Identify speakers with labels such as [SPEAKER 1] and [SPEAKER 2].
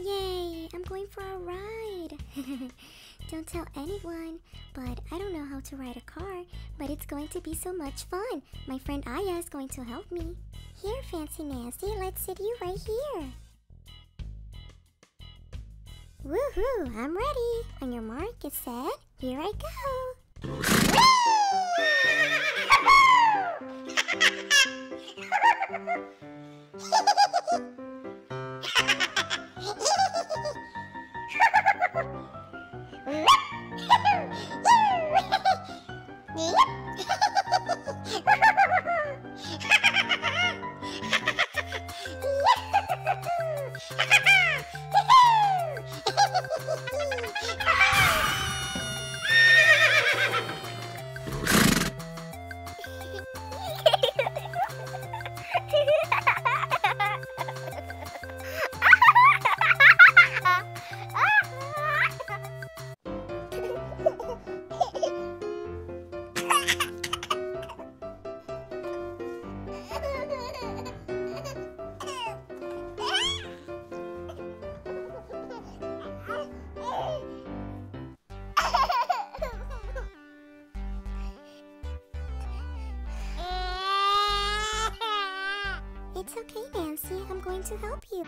[SPEAKER 1] Yay, I'm going for a ride. don't tell anyone, but I don't know how to ride a car, but it's going to be so much fun. My friend Aya is going to help me. Here, Fancy Nancy, let's sit you right here. Woohoo, I'm ready. On your mark, get set, here I go. Nancy. I'm going to help you.